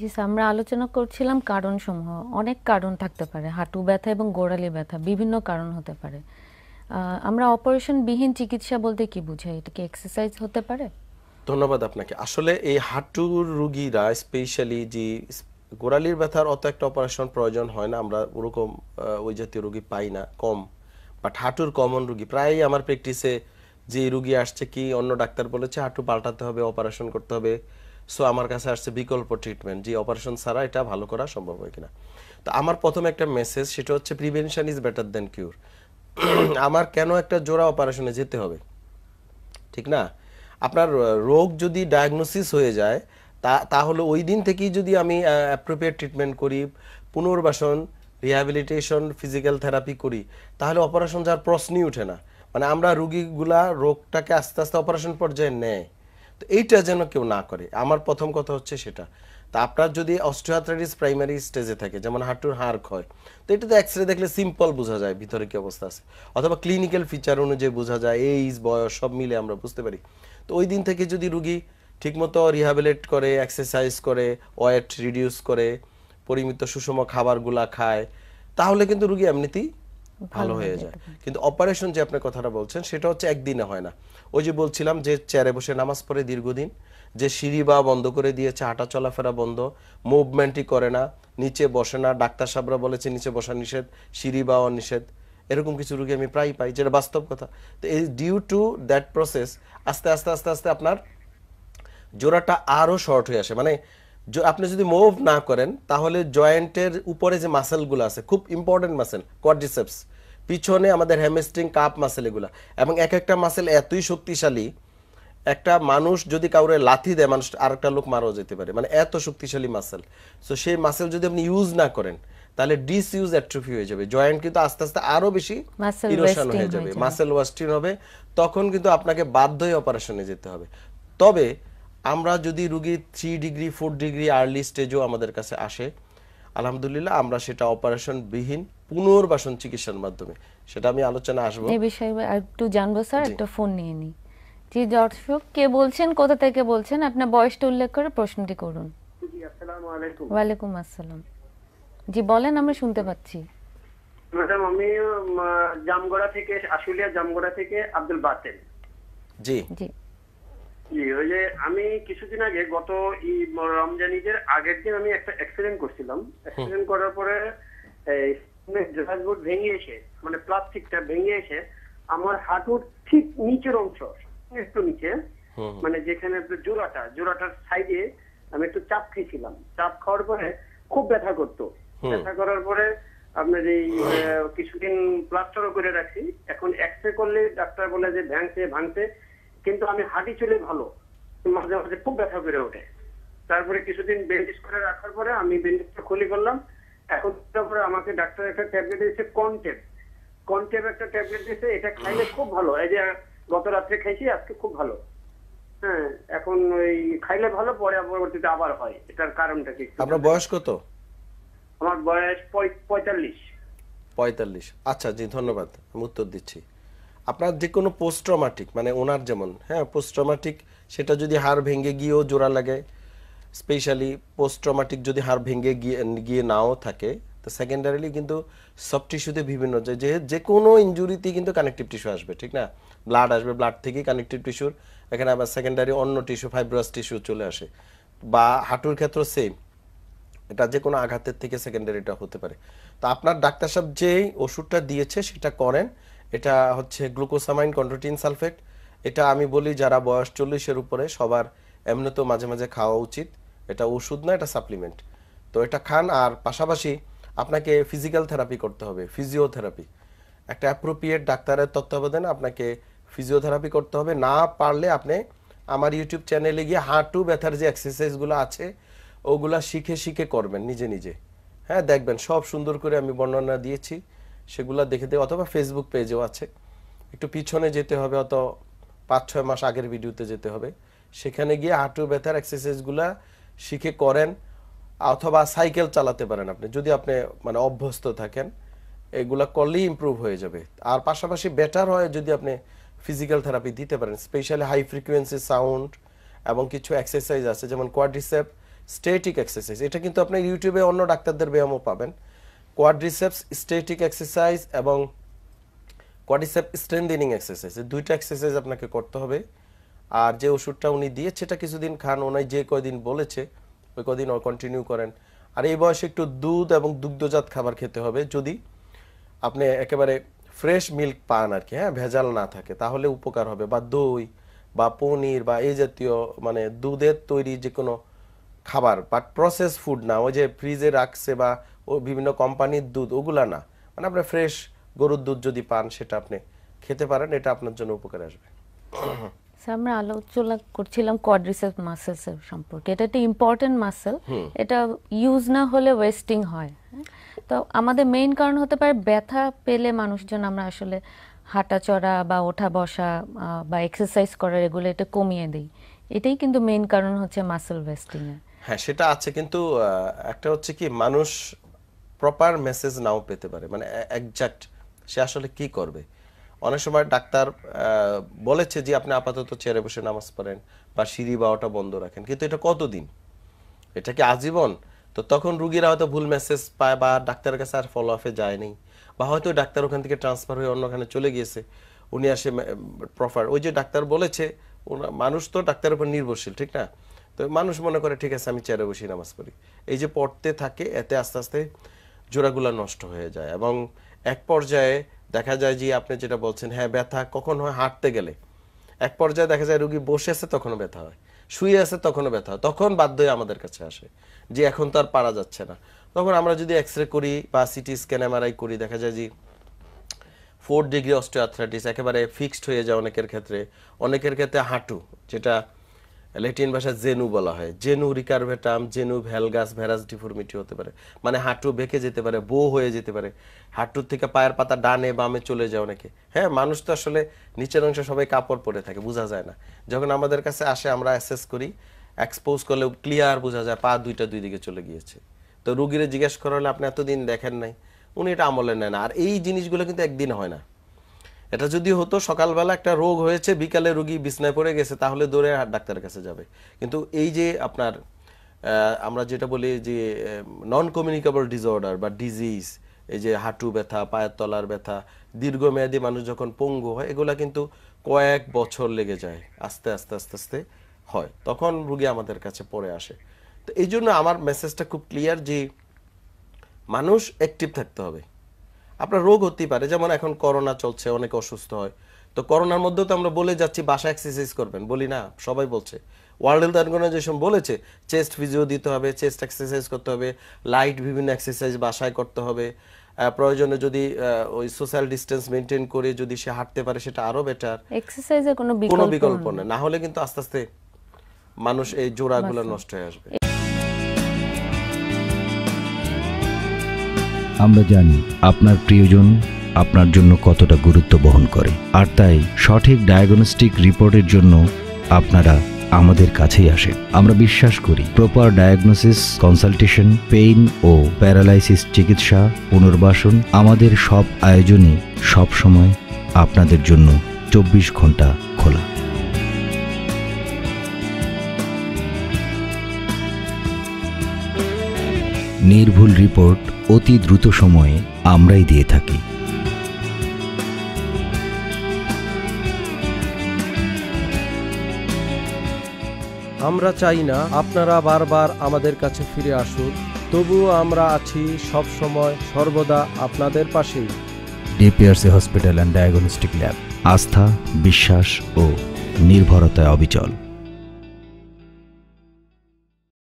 জি আমরা আলোচনা করছিলাম কারণসমূহ। অনেক কারণ থাকতে পারে, হাঁটু ব্যথা এবং গোড়ালি ব্যথা, বিভিন্ন কারণ হতে পারে। আমরা অপারেশন বিহীন চিকিৎসা বলতে কি বুঝাই? এটা কি এক্সারসাইজ হতে পারে? ধন্যবাদ আপনাকে। আসলে এই হাঁটুর রুগীরা স্পেশালি যে গোড়ালির ব্যথার অত একটা অপারেশন প্রয়োজন হয় না, আমরা ওরকম ওই জাতীয় রুগী পাই না, কম। বাট হাঁটুর কমন রুগী, প্রায়ই আমার প্র্যাকটিসে যে রুগী আসছে কি, অন্য ডাক্তার বলেছে হাঁটু পাল্টাতে হবে অপারেশন করতে হবে। সো আমার কাছে আসছে বিকল্প ট্রিটমেন্ট যে অপারেশন ছাড়া এটা ভালো করা সম্ভব হয় কিনা। তো আমার প্রথম একটা মেসেজ সেটা হচ্ছে prevention is better than cure আমার কেন একটা জোড়া অপারেশনে যেতে হবে? ঠিক না? আপনার রোগ যদি ডায়াগনোসিস হয়ে যায়, তা, তাহলে ওই দিন থেকেই যদি আমি অ্যাপ্রোপ্রিয়েট ট্রিটমেন্ট করি, পুনর্বাসন রিহ্যাবিলিটেশন ফিজিক্যাল থেরাপি করি, তাহলে অপারেশন যাওয়ার প্রশ্নই ওঠে না। মানে আমরা রুগীগুলা রোগটাকে আস্তে আস্তে অপারেশন পর্যায়ে নেয়। তো এইটা যেন কেউ না করে। আমার প্রথম কথা হচ্ছে সেটা। তা আপনার যদি অস্টিওআর্থ্রাইটিস প্রাইমারি স্টেজে থাকে, যেমন হাঁটুর হাড় ক্ষয়, তো এটাতে এক্স রে দেখলে সিম্পল বোঝা যায় ভিতরে কি অবস্থা আছে। অথবা ক্লিনিক্যাল ফিচার অনুযায়ী বোঝা যায় এইজ বয়স, সব মিলে আমরা বুঝতে পারি। তো ওই দিন থেকে যদি রুগী ঠিকমতো রিহ্যাবিলেট করে এক্সারসাইজ করে, ওয়েট রিডিউস করে, পরিমিত সুষম খাবারগুলা খায়, তাহলে কিন্তু রুগী এমনিতেই ভালো হয়ে যায়। কিন্তু অপারেশন যে আপনি কথাটা বলছেন সেটা হচ্ছে একদিনে হয় না। ওই যে বলছিলাম যে চেয়ারে বসে নামাজ পড়ে দীর্ঘদিন যে সিঁড়ি বা বন্ধ করে দিয়েছে হাঁটা চলাফেরা বন্ধ মুভমেন্টই করে না নিচে বসে না ডাক্তার সাহেবরা বলেছে নিচে বসা নিষেধ সিঁড়ি বা নিষেধ এরকম কিছু রুগী আমি প্রায় পাই যেটা বাস্তব কথা। তো এই ডিউ টু দ্যাট প্রসেস আস্তে আস্তে আস্তে আস্তে আপনার জোড়াটা আরও শর্ট হয়ে আসে। মানে আপনি যদি মুভ না করেন তাহলে জয়েন্টের উপরে যে মাসেলগুলো আছে খুব ইম্পর্টেন্ট মাসেল কোয়াড্রিসেপস পিছনে আমাদের হ্যামস্ট্রিং কাপ মাসেল এগুলা। এবং এক একটা মাসেল এতই শক্তিশালী একটা মানুষ যদি কাউরে লাথি দেয় মানুষ আরেকটা লোক মারাও যেতে পারে। মানে এত শক্তিশালী মাসেল সো সেই মাসেল যদি আপনি ইউজ না করেন তাহলে ডিস ইউজ অ্যাট্রোফি হয়ে যাবে। জয়েন্ট কিন্তু আস্তে আস্তে আরও বেশি ইরোশন হয়ে যাবে। মাসেল ওয়াস্টিন হবে তখন কিন্তু আপনাকে বাধ্য হয়ে অপারেশনে যেতে হবে। তবে আমরা যদি রুগী three degree four degree early স্টেজও আমাদের কাছে আসে আলহামদুলিল্লাহ আমরা সেটা অপারেশন বিহীন পুনর্বাসন চিকিৎসার মাধ্যমে। সেটা আমি আলোচনা আসব। এই বিষয়ে একটু জানব স্যার একটা ফোন নিয়ে নিই। জি দর্শক কে বলছেন কোথা থেকে বলছেন আপনার বয়সটা উল্লেখ করে প্রশ্নটি করুন। জি আসসালামু আলাইকুম। ওয়ালাইকুম আসসালাম। জি বলেন আমরা শুনতে পাচ্ছি। ম্যাডাম আমি জামগড়া থেকে আশুলিয়া জামগড়া থেকে আব্দুল বাতেন। জি। জি। জি ওই যে আমি কিছুদিন আগে গত ই রমজান ঈদের আগের দিন আমি একটা অ্যাক্সিডেন্ট করছিলাম। অ্যাক্সিডেন্ট করার পরে এই বোর্ড ভেঙে এসে মানে প্লাস্টিকটা ভেঙে এসে আমার হাঁটুর ঠিক নিচের অংশ একটু নিচে মানে যেখানে জোড়াটা জোড়াটার সাইডে আমি একটু চাপ খেয়েছিলাম। চাপ খাওয়ার পরে খুব ব্যথা করতো। ব্যথা করার পরে আপনার এই কিছুদিন প্লাস্টারও করে রাখছি। এখন এক্সরে করলে ডাক্তার বলে যে ভাঙছে ভাঙছে কিন্তু আমি হাঁটি চলে ভালো। মাঝে মাঝে খুব ব্যথা করে ওঠে। তারপরে কিছুদিন ব্যান্ডেজ করে রাখার পরে আমি ব্যান্ডেজটা খুলে করলাম। এখন তারপরে আমাকে ডাক্তার একটা ট্যাবলেট দিয়েছে কনটেপ কনটেপ একটা ট্যাবলেট দিয়েছে এটা খাইলে খুব ভালো। এই যে গত রাত্রে খাইছি আজকে খুব ভালো। হ্যাঁ এখন ওই খাইলে ভালো পরে পরবর্তীতে আবার হয়। এটার কারণটা কি আপনার বয়স কত? আমার বয়স পঁয়- পঁয়তাল্লিশ। পঁয়তাল্লিশ। আচ্ছা জি ধন্যবাদ। আমি উত্তর দিচ্ছি। আপনার যে কোনো পোস্ট ট্রমাটিক মানে ওনার যেমন হ্যাঁ পোস্ট ট্রমাটিক সেটা যদি হাড় ভেঙে গিয়েও জোড়া লাগে স্পেশালি পোস্ট ট্রমাটিক যদি হাড় ভেঙে গিয়ে গিয়ে নাও থাকে, তো সেকেন্ডারিলি কিন্তু সব টিস্যুতে বিভিন্ন, যে যে যে কোনো ইঞ্জুরিতেই কিন্তু কানেকটিভ টিস্যু আসবে, ঠিক না? ব্লাড আসবে ব্লাড থেকেই কানেকটিভ টিস্যুর এখানে আবার সেকেন্ডারি অন্য টিস্যু ফাইব্রাস টিস্যু চলে আসে। বা হাঁটুর ক্ষেত্রে সেম এটা যে কোনো আঘাতের থেকে সেকেন্ডারিটা হতে পারে। তো আপনার ডাক্তার সাহেব যেই ওষুধটা দিয়েছে, সেটা করেন এটা হচ্ছে গ্লুকোসামাইন কন্ট্রোটিন সালফেট। এটা আমি বলি যারা বয়স চল্লিশের উপরে, সবার এমনি তো মাঝে মাঝে খাওয়া উচিত। এটা ওষুধ না, এটা সাপ্লিমেন্ট। তো এটা খান, আর পাশাপাশি আপনাকে ফিজিক্যাল থেরাপি করতে হবে, ফিজিওথেরাপি। একটা অ্যাপ্রোপ্রিয়েট ডাক্তারের তত্ত্বাবধানে আপনাকে ফিজিওথেরাপি করতে হবে। না পারলে আপনি আমার ইউটিউব চ্যানেলে গিয়ে হাঁটু ব্যথার যে এক্সারসাইজগুলো আছে, ওগুলা শিখে শিখে করবেন নিজে নিজে। হ্যাঁ দেখবেন সব সুন্দর করে আমি বর্ণনা দিয়েছি। সেগুলা দেখে দিয়ে অথবা ফেসবুক পেজেও আছে। একটু পিছনে যেতে হবে, অত পাঁচ ছয় মাস আগের ভিডিওতে যেতে হবে। সেখানে গিয়ে হাঁটু ব্যথার এক্সারসাইজগুলা শিখে করেন, অথবা সাইকেল চালাতে পারেন আপনি। যদি আপনি মানে অভ্যস্ত থাকেন, এগুলা করলেই ইম্প্রুভ হয়ে যাবে। আর পাশাপাশি বেটার হয় যদি আপনি ফিজিক্যাল থেরাপি দিতে পারেন স্পেশালি হাই ফ্রিকোয়েন্সি সাউন্ড এবং কিছু এক্সারসাইজ আছে, যেমন কোয়াড্রিসেপ স্টেটিক এক্সারসাইজ এটা কিন্তু আপনি ইউটিউবে অন্য ডাক্তারদের ব্যায়ামও পাবেন। কোয়াড্রিসেপস স্টেটিক এক্সারসাইজ এবং কোয়াড্রিসেপ স্ট্রেন্থেনিং এক্সারসাইজ দুইটা এক্সারসাইজ আপনাকে করতে হবে। আর যে ওষুধটা উনি দিয়েছে, সেটা কিছুদিন খান, ওনাই যে কয়দিন বলেছে, ওই কদিন কন্টিনিউ করেন। আর এই বয়সে একটু দুধ এবং দুগ্ধজাত খাবার খেতে হবে, যদি আপনি একেবারে ফ্রেশ মিল্ক পান আর কি হ্যাঁ ভেজাল না থাকে, তাহলে উপকার হবে। বা দই, বা পনির, বা এই জাতীয় মানে দুধের তৈরি যে কোনো খাবার বাট প্রসেস ফুড না, ওই যে ফ্রিজে রাখছে বা ও বিভিন্ন কোম্পানির দুধ ওগুলা না। মানে আপনি ফ্রেশ গরুর দুধ যদি পান সেটা আপনি খেতে পারেন এটা আপনার জন্য উপকারে আসবে। আমরা আলোচনা করছিলাম কোয়াড্রিসেপস মাসেলস এর সম্পর্কে। এটা একটা ইম্পর্টেন্ট মাসেল এটা ইউজ না হলে ওয়েস্টিং হয়? তো আমাদের মেইন কারণ হতে পারে ব্যথা পেলে মানুষজন আমরা আসলে হাঁটা চড়া বা ওঠা বসা বা এক্সারসাইজ করার এগুলো এটা কমিয়ে দিই। এটাই কিন্তু মেইন কারণ হচ্ছে মাসেল ওয়েস্টিং হ্যাঁ সেটা আছে কিন্তু একটা হচ্ছে কি মানুষ প্রপার মেসেজ নাও পেতে পারে। মানে একজাক্ট সে আসলে কি করবে? অনেক সময় ডাক্তার বলেছে যে আপনি আপাতত চেয়ারে বসে নামাজ পড়েন বা সিঁড়ি বা ওটা বন্ধ রাখেন। কিন্তু এটা কতদিন? এটা কি আজীবন? তো তখন রুগীরা হয়তো ভুল মেসেজ পায় বা ডাক্তারের কাছে আর ফলো আপে যায়নি বা হয়তো ডাক্তার ওখান থেকে ট্রান্সফার হয়ে অন্যখানে চলে গিয়েছে। উনি আসে প্রফার ওই যে ডাক্তার বলেছে মানুষ তো ডাক্তারের উপর নির্ভরশীল, ঠিক না? তো মানুষ মনে করে, ঠিক আছে, আমি চেয়ারে বসে নামাজ পড়ি। এই যে পড়তে থাকে, এতে আস্তে আস্তে জোড়াগুলা নষ্ট হয়ে যায় এবং এক পর্যায়ে দেখা যায় যে আপনি যেটা বলছেন হ্যাঁ ব্যথা কখন হয়? হাঁটতে গেলে। এক পর্যায়ে দেখা যায় রুগী বসে আছে, তখনও ব্যথা হয়। শুয়ে আছে, তখনও ব্যথা হয়। তখন বাধ্য হয়ে আমাদের কাছে আসে যে এখন তো আর পারা যাচ্ছে না। তখন আমরা যদি এক্স রে করি বা সিটি স্ক্যান, এমআরআই করি, দেখা যায় যে ফোর ডিগ্রি অস্টিওআর্থ্রাইটিস একেবারে ফিক্সড হয়ে যায় অনেকের ক্ষেত্রে। অনেকের ক্ষেত্রে হাঁটু, যেটা ল্যাটিন ভাষায় জেনু বলা হয়। জেনু রিকারভেটাম, জেনু ভ্যালগাস, ভ্যারাস ডিফর্মিটি হতে পারে। মানে হাঁটু বেঁকে যেতে পারে বো হয়ে যেতে পারে। হাঁটুর থেকে পায়ের পাতা ডানে বামে চলে যায় অনেকে। হ্যাঁ মানুষ তো আসলে নিচের অংশে সবাই কাপড় পরে থাকে, বোঝা যায় না। যখন আমাদের কাছে আসে, আমরা অ্যাসেস করি এক্সপোজ করলে ক্লিয়ার বোঝা যায়, পা দুইটা দুই দিকে চলে গিয়েছে। তো রুগীরে জিজ্ঞেস করা হলে, আপনি এতদিন দেখেন নাই? উনি এটা আমলে নেন আর এই জিনিসগুলো কিন্তু একদিন হয় না। এটা যদি হতো, সকালবেলা একটা রোগ হয়েছে, বিকালে রুগী বিছনায় পড়ে গেছে, তাহলে দৌড়ে ডাক্তারের কাছে যাবে। কিন্তু এই যে আপনার আমরা যেটা বলি যে নন কমিউনিকেবল ডিসঅর্ডার বা ডিজিজ এই যে হাঁটু ব্যথা, পায়ের তলার ব্যথা, দীর্ঘমেয়াদী মানুষ যখন পঙ্গু হয়, এগুলা কিন্তু কয়েক বছর লেগে যায়, আস্তে আস্তে আস্তে আস্তে হয়। তখন রুগী আমাদের কাছে পড়ে আসে। তো এই জন্য আমার মেসেজটা খুব ক্লিয়ার যে, মানুষ অ্যাক্টিভ থাকতে হবে। আপনার রোগ হতেই পারে যেমন এখন করোনা চলছে অনেক অসুস্থ হয়। তো করোনার মধ্যেও তো আমরা বলে যাচ্ছি বাসা এক্সারসাইজ করবেন। বলি না সবাই বলছে। ওয়ার্ল্ড হেলথ অর্গানাইজেশন বলেছে চেস্ট ফিজিও দিতে হবে চেস্ট এক্সারসাইজ করতে হবে লাইট বিভিন্ন এক্সারসাইজ বাসায় করতে হবে। প্রয়োজনে যদি ওই সোশ্যাল ডিস্টেন্স মেনটেন করে যদি সে হাঁটতে পারে সেটা আরও বেটার এক্সারসাইজের কোনো বিকল্প নেই। না হলে কিন্তু আস্তে আস্তে মানুষ এই জোড়াগুলো নষ্ট হয়ে আসবে। আমরা জানি আপনার প্রিয়জন আপনার জন্য কতটা গুরুত্ব বহন করে। আর তাই সঠিক ডায়াগনস্টিক রিপোর্টের জন্য আপনারা আমাদের কাছেই আসে। আমরা বিশ্বাস করি প্রপার ডায়াগনোসিস কনসালটেশন পেইন ও প্যারালাইসিস চিকিৎসা, পুনর্বাসন আমাদের সব আয়োজনই সব সময় আপনাদের জন্য চব্বিশ ঘণ্টা নির্ভুল রিপোর্ট অতি দ্রুত সময়ে আমরাই দিয়ে থাকি। আমরা চাই না আপনারা বারবার আমাদের কাছে ফিরে আসুন তবুও আমরা আছি সব সময় সর্বদা আপনাদের পাশেই। DPRC hospital and diagnostic lab আস্থা বিশ্বাস ও নির্ভরতায় অবিচল।